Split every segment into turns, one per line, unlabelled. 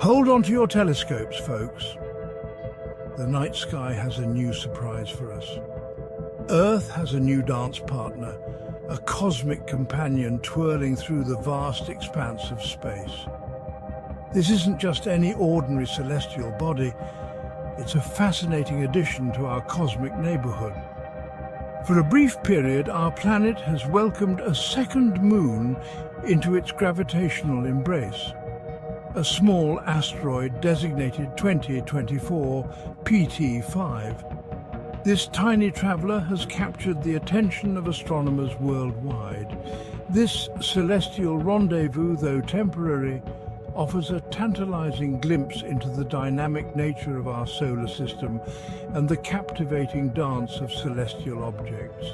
Hold on to your telescopes, folks. The night sky has a new surprise for us. Earth has a new dance partner, a cosmic companion twirling through the vast expanse of space. This isn't just any ordinary celestial body, it's a fascinating addition to our cosmic neighborhood. For a brief period, our planet has welcomed a second moon into its gravitational embrace a small asteroid designated 2024 PT5. This tiny traveller has captured the attention of astronomers worldwide. This celestial rendezvous, though temporary, offers a tantalizing glimpse into the dynamic nature of our solar system and the captivating dance of celestial objects.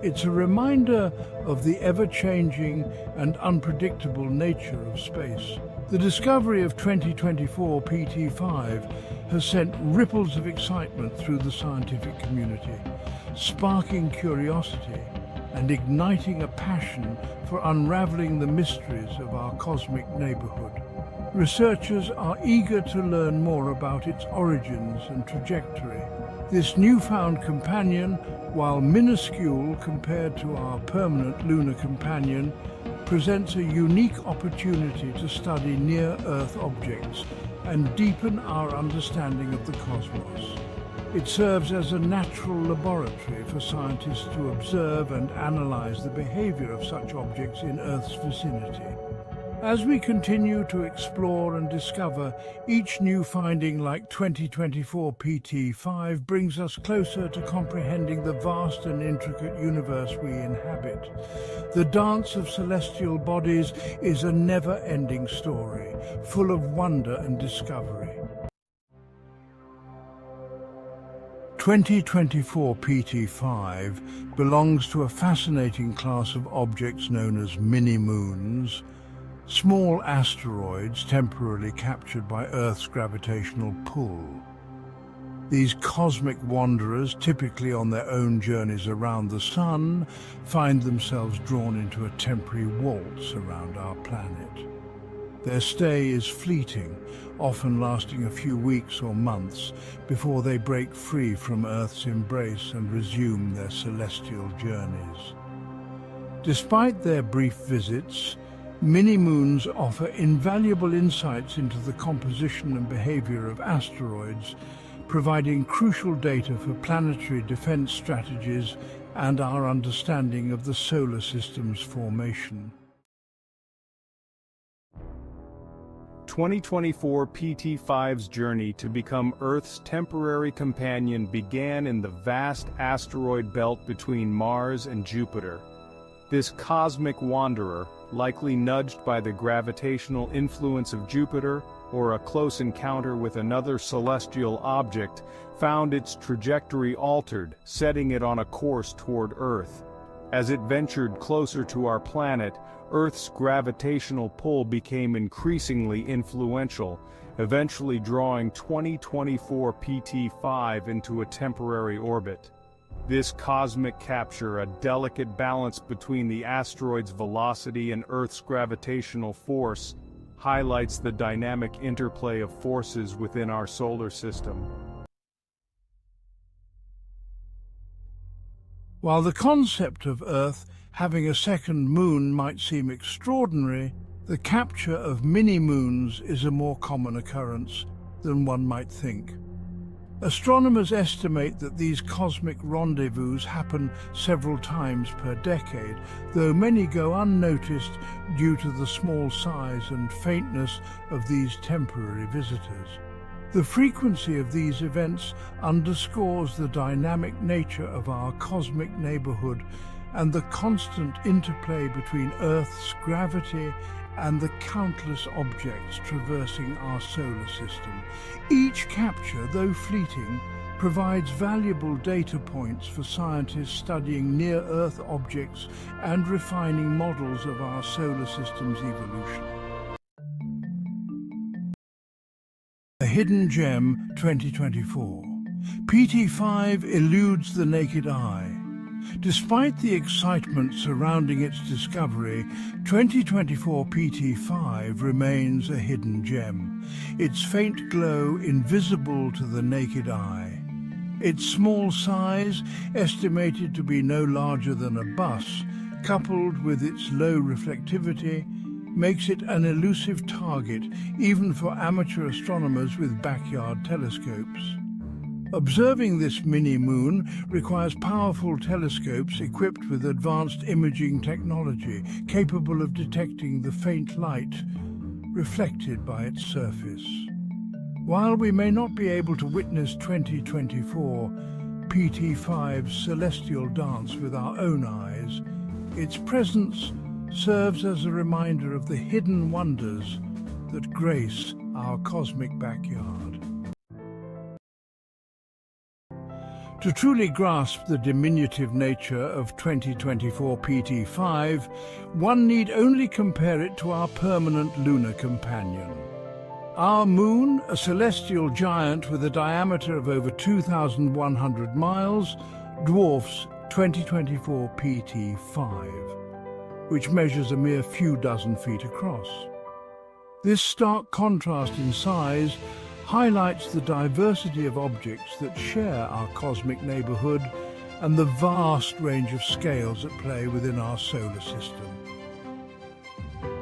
It's a reminder of the ever-changing and unpredictable nature of space. The discovery of 2024 PT5 has sent ripples of excitement through the scientific community, sparking curiosity and igniting a passion for unraveling the mysteries of our cosmic neighborhood. Researchers are eager to learn more about its origins and trajectory. This newfound companion, while minuscule compared to our permanent lunar companion, presents a unique opportunity to study near-Earth objects and deepen our understanding of the cosmos. It serves as a natural laboratory for scientists to observe and analyze the behavior of such objects in Earth's vicinity. As we continue to explore and discover, each new finding like 2024 PT5 brings us closer to comprehending the vast and intricate universe we inhabit. The dance of celestial bodies is a never-ending story, full of wonder and discovery. 2024 PT5 belongs to a fascinating class of objects known as mini-moons, small asteroids temporarily captured by Earth's gravitational pull. These cosmic wanderers, typically on their own journeys around the Sun, find themselves drawn into a temporary waltz around our planet. Their stay is fleeting, often lasting a few weeks or months before they break free from Earth's embrace and resume their celestial journeys. Despite their brief visits, Mini-moons offer invaluable insights into the composition and behavior of asteroids, providing crucial data for planetary defense strategies and our understanding of the solar system's formation.
2024 PT5's journey to become Earth's temporary companion began in the vast asteroid belt between Mars and Jupiter. This cosmic wanderer, likely nudged by the gravitational influence of Jupiter or a close encounter with another celestial object, found its trajectory altered, setting it on a course toward Earth. As it ventured closer to our planet, Earth's gravitational pull became increasingly influential, eventually drawing 2024 PT5 into a temporary orbit. This cosmic capture, a delicate balance between the asteroid's velocity and Earth's gravitational force, highlights the dynamic interplay of forces within our solar system.
While the concept of Earth having a second moon might seem extraordinary, the capture of mini-moons is a more common occurrence than one might think. Astronomers estimate that these cosmic rendezvous happen several times per decade, though many go unnoticed due to the small size and faintness of these temporary visitors. The frequency of these events underscores the dynamic nature of our cosmic neighborhood and the constant interplay between Earth's gravity and the countless objects traversing our solar system. Each capture, though fleeting, provides valuable data points for scientists studying near-Earth objects and refining models of our solar system's evolution. A Hidden Gem 2024 PT5 eludes the naked eye. Despite the excitement surrounding its discovery, 2024 PT5 remains a hidden gem, its faint glow invisible to the naked eye. Its small size, estimated to be no larger than a bus, coupled with its low reflectivity, makes it an elusive target even for amateur astronomers with backyard telescopes. Observing this mini-moon requires powerful telescopes equipped with advanced imaging technology capable of detecting the faint light reflected by its surface. While we may not be able to witness 2024 PT5's celestial dance with our own eyes, its presence serves as a reminder of the hidden wonders that grace our cosmic backyard. To truly grasp the diminutive nature of 2024 PT5, one need only compare it to our permanent lunar companion. Our moon, a celestial giant with a diameter of over 2,100 miles, dwarfs 2024 PT5, which measures a mere few dozen feet across. This stark contrast in size highlights the diversity of objects that share our cosmic neighbourhood and the vast range of scales at play within our solar system.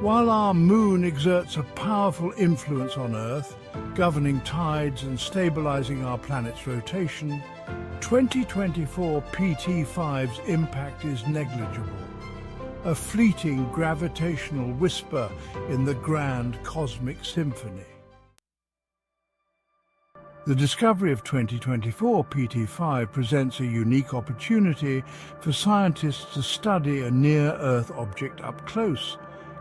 While our moon exerts a powerful influence on Earth, governing tides and stabilising our planet's rotation, 2024 PT5's impact is negligible, a fleeting gravitational whisper in the grand cosmic symphony. The discovery of 2024 PT5 presents a unique opportunity for scientists to study a near-Earth object up close,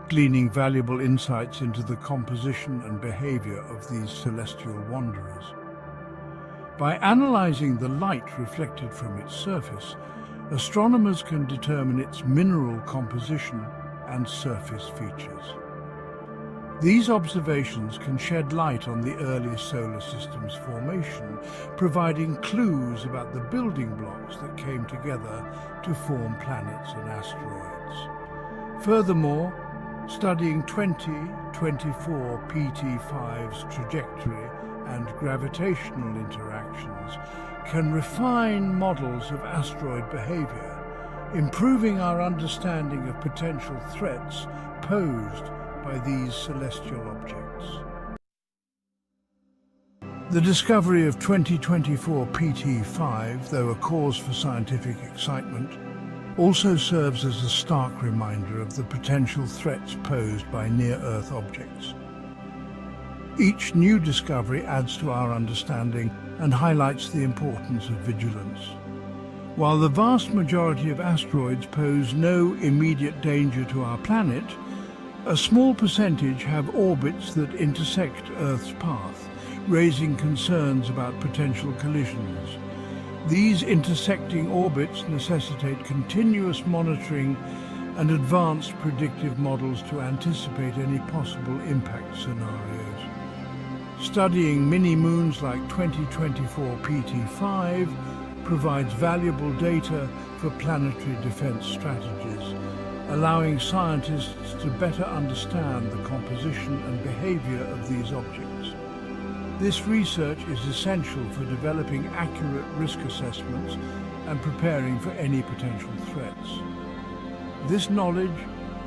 gleaning valuable insights into the composition and behavior of these celestial wanderers. By analyzing the light reflected from its surface, astronomers can determine its mineral composition and surface features. These observations can shed light on the early solar system's formation, providing clues about the building blocks that came together to form planets and asteroids. Furthermore, studying 2024 PT5's trajectory and gravitational interactions can refine models of asteroid behavior, improving our understanding of potential threats posed by these celestial objects. The discovery of 2024 PT5, though a cause for scientific excitement, also serves as a stark reminder of the potential threats posed by near-Earth objects. Each new discovery adds to our understanding and highlights the importance of vigilance. While the vast majority of asteroids pose no immediate danger to our planet, a small percentage have orbits that intersect Earth's path, raising concerns about potential collisions. These intersecting orbits necessitate continuous monitoring and advanced predictive models to anticipate any possible impact scenarios. Studying mini-moons like 2024 PT5 provides valuable data for planetary defense strategies allowing scientists to better understand the composition and behavior of these objects. This research is essential for developing accurate risk assessments and preparing for any potential threats. This knowledge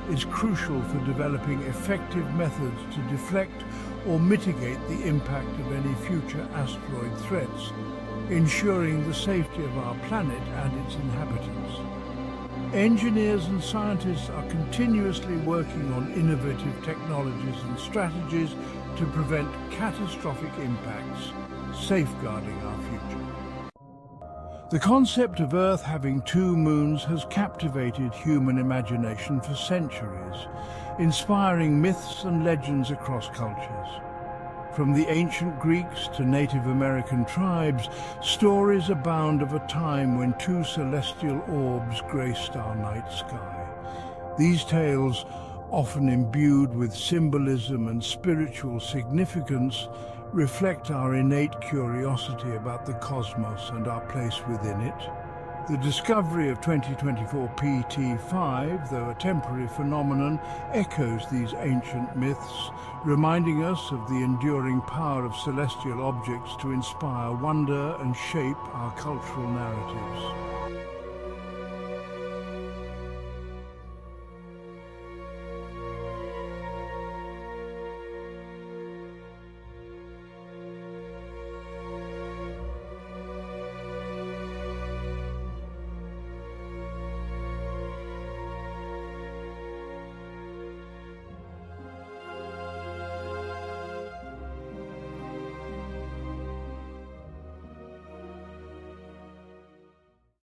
is crucial for developing effective methods to deflect or mitigate the impact of any future asteroid threats, ensuring the safety of our planet and its inhabitants. Engineers and scientists are continuously working on innovative technologies and strategies to prevent catastrophic impacts, safeguarding our future. The concept of Earth having two moons has captivated human imagination for centuries, inspiring myths and legends across cultures. From the ancient Greeks to Native American tribes, stories abound of a time when two celestial orbs graced our night sky. These tales, often imbued with symbolism and spiritual significance, reflect our innate curiosity about the cosmos and our place within it. The discovery of 2024 PT5, though a temporary phenomenon, echoes these ancient myths, reminding us of the enduring power of celestial objects to inspire wonder and shape our cultural narratives.